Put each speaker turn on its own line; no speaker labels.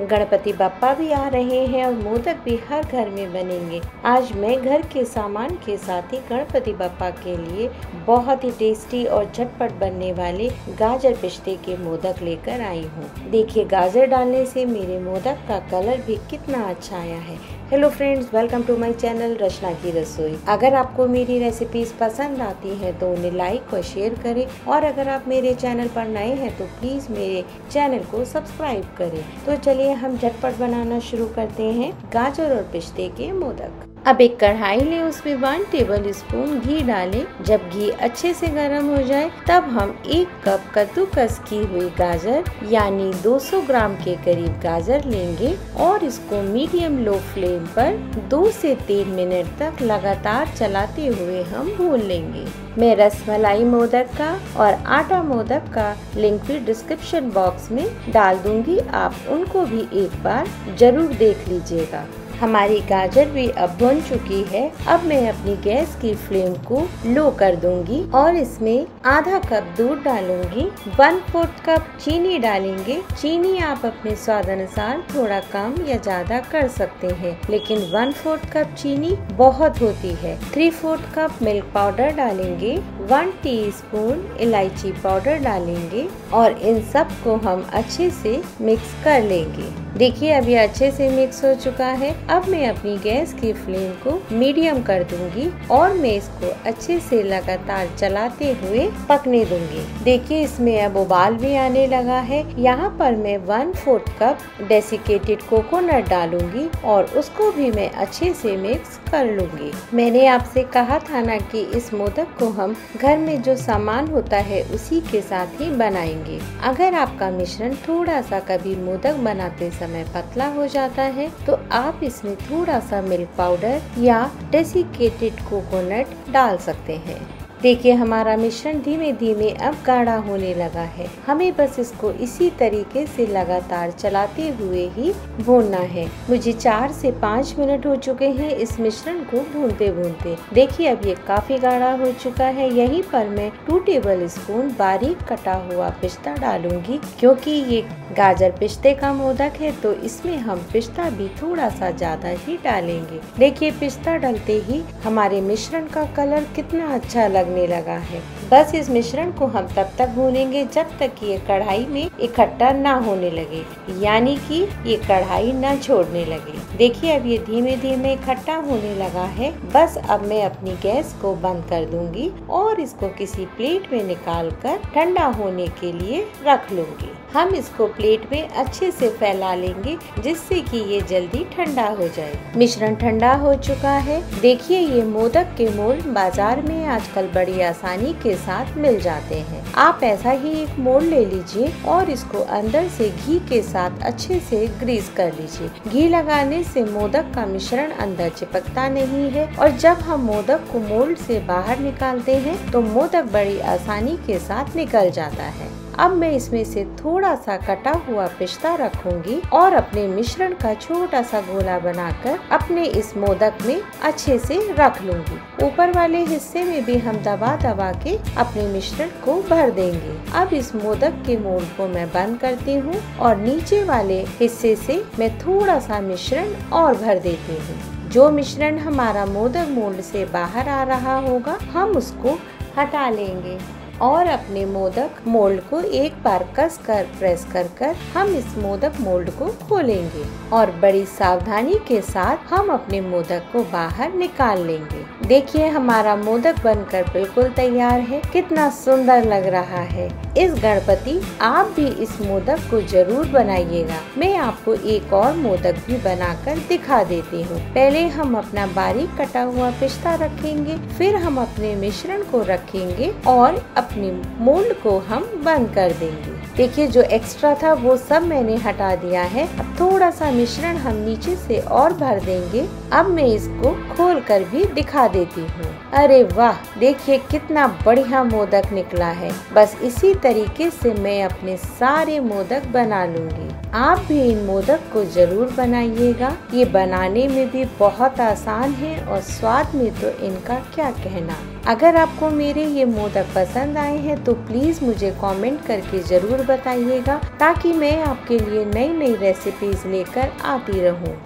गणपति बप्पा भी आ रहे हैं और मोदक भी हर घर में बनेंगे। आज मैं घर के सामान के साथ ही गणपति बप्पा के लिए बहुत ही टेस्टी और झटपट बनने वाले गाजर पिस्ते के मोदक लेकर आई हूँ। देखिए, गाजर डालने से मेरे मोदक का कलर भी कितना अच्छा आया है। Hello friends welcome to my channel Rachna की रसोई। अगर आपको मेरी रेसिपीज़ पसंद आती हैं तो उन्हें लाइक और शेयर करें। और अगर आप मेरे चैनल पर नए हैं तो प्लीज़ मेरे चैनल को सब्सक्राइब करें। तो चलिए हम झटपट बनाना शुरू करते हैं। गाजर और पिस्ते के मोदक। अब एक कढ़ाई लें, उसमें वन टेबल स्पून घी डालें। जब घी अच्छे से गर्म हो जाए, तब हम एक कप कद्दूकस की हुई गाजर, यानी 200 ग्राम के करीब गाजर लेंगे और इसको मीडियम लो फ्लेम पर दो से तीन मिनट तक लगातार चलाते हुए हम भून लेंगे। मैं रस मलाई मोदक का और आटा मोदक का लिंक भी डिस्क्रिप्शन बॉक्स में डाल दूँगी। आप उनको भी एक बार ज़रूर देख लीजिएगा। हमारी गाजर भी अब भुन चुकी है। अब मैं अपनी गैस की फ्लेम को लो कर दूँगी और इसमें आधा कप दूध डालूँगी। वन फोर्थ कप चीनी डालेंगे। चीनी आप अपने स्वाद अनुसार थोड़ा कम या ज़्यादा कर सकते हैं, लेकिन वन फोर्थ कप चीनी बहुत होती है। Three fourth cup milk powder डालेंगे। वन टीस्पून इलायची पाउडर डालेंगे और इन सबको हम अच्छे से मिक्स कर लेंगे। देखिए, अभी अच्छे से मिक्स हो चुका है। अब मैं अपनी गैस की फ्लेम को मीडियम कर दूँगी और मैं इसको अच्छे से लगातार चलाते हुए पकने दूँगी। देखिए, इसमें अब उबाल भी आने लगा है। यहाँ पर मैं one fourth cup desiccated coconut डालूँगी और उसको भी मैं अच्छे से मिक्स कर लूँगी। मैंने आपसे कहा था ना कि इस मोदक को हम घर में जो सामान होता है, उसी के साथ ही बनाएँगे। अगर आपका मिश्रण थोड़ा सा कभी मोदक बनाते समय पतला हो जाता है तो आप इसमें थोड़ा सा मिल्क पाउडर या डेसिकेटेड कोकोनट डाल सकते हैं। देखिए, हमारा मिश्रण धीमे धीमे अब गाढ़ा होने लगा है। हमें बस इसको इसी तरीके से लगातार चलाते हुए ही भूनना है। मुझे चार से पाँच मिनट हो चुके हैं इस मिश्रण को भूनते भूनते देखिए, अब ये काफ़ी गाढ़ा हो चुका है। यहीं पर मैं टू टेबल स्पून बारीक कटा हुआ पिस्ता डालूँगी, क्योंकि ये गाजर पिस्ते का मोदक है तो इसमें हम पिस्ता भी थोड़ा सा ज़्यादा ही डालेंगे। देखिए, पिस्ता डालते ही हमारे मिश्रण का कलर कितना अच्छा लग लगने लगा है। बस इस मिश्रण को हम तब तक भूनेंगे जब तक ये कढ़ाई में इकट्ठा ना होने लगे, यानी कि ये कढ़ाई ना छोड़ने लगे। देखिए, अब ये धीमे धीमे इकट्ठा होने लगा है। बस अब मैं अपनी गैस को बंद कर दूँगी और इसको किसी प्लेट में निकाल कर ठंडा होने के लिए रख लूँगी। हम इसको प्लेट में अच्छे से फैला लेंगे, जिससे कि ये जल्दी ठंडा हो जाए। मिश्रण ठंडा हो चुका है। देखिए, ये मोदक के मोल बाज़ार में आजकल बड़ी आसानी के साथ मिल जाते हैं। आप ऐसा ही एक मोल ले लीजिए और इसको अंदर से घी के साथ अच्छे से ग्रीस कर लीजिए। घी लगाने से मोदक का मिश्रण अंदर चिपकता नहीं है और जब हम मोदक को मोल्ड से बाहर निकालते हैं तो मोदक बड़ी आसानी के साथ निकल जाता है। अब मैं इसमें से थोड़ा सा कटा हुआ पिस्ता रखूँगी और अपने मिश्रण का छोटा सा गोला बनाकर अपने इस मोदक में अच्छे से रख लूँगी। ऊपर वाले हिस्से में भी हम दबा दबा के अपने मिश्रण को भर देंगे। अब इस मोदक के मोल को मैं बंद करती हूँ और नीचे वाले हिस्से से मैं थोड़ा सा मिश्रण और भर देती हूँ। जो मिश्रण हमारा मोदक मोल्ड से बाहर आ रहा होगा, हम उसको हटा लेंगे। और अपने मोदक मोल्ड को एक बार कस कर, प्रेस कर कर हम इस मोदक मोल्ड को खोलेंगे और बड़ी सावधानी के साथ हम अपने मोदक को बाहर निकाल लेंगे। देखिए, हमारा मोदक बनकर बिल्कुल तैयार है। कितना सुंदर लग रहा है। इस गणपति, आप भी इस मोदक को ज़रूर बनाइएगा। मैं आपको एक और मोदक भी बनाकर दिखा देती हूँ। पहले हम अपना बारीक कटा हुआ पिस्ता रखेंगे, फिर हम अपने मिश्रण को रखेंगे और अपने मोल्ड को हम बंद कर देंगे। देखिए, जो एक्स्ट्रा था, वो सब मैंने हटा दिया है। अब थोड़ा सा मिश्रण हम नीचे से और भर देंगे। अब मैं इसको खोल कर भी दिखा देती हूँ। अरे वाह! देखिए, कितना बढ़िया मोदक निकला है। बस इसी तरीके से मैं अपने सारे मोदक बना लूँगी। आप भी इन मोदक को ज़रूर बनाइएगा। ये बनाने में भी बहुत आसान है और स्वाद में तो इनका क्या कहना। अगर आपको मेरे ये मोदक पसंद आए हैं तो प्लीज़ मुझे कमेंट करके ज़रूर बताइएगा, ताकि मैं आपके लिए नई नई रेसिपीज़ लेकर आती रहूँ।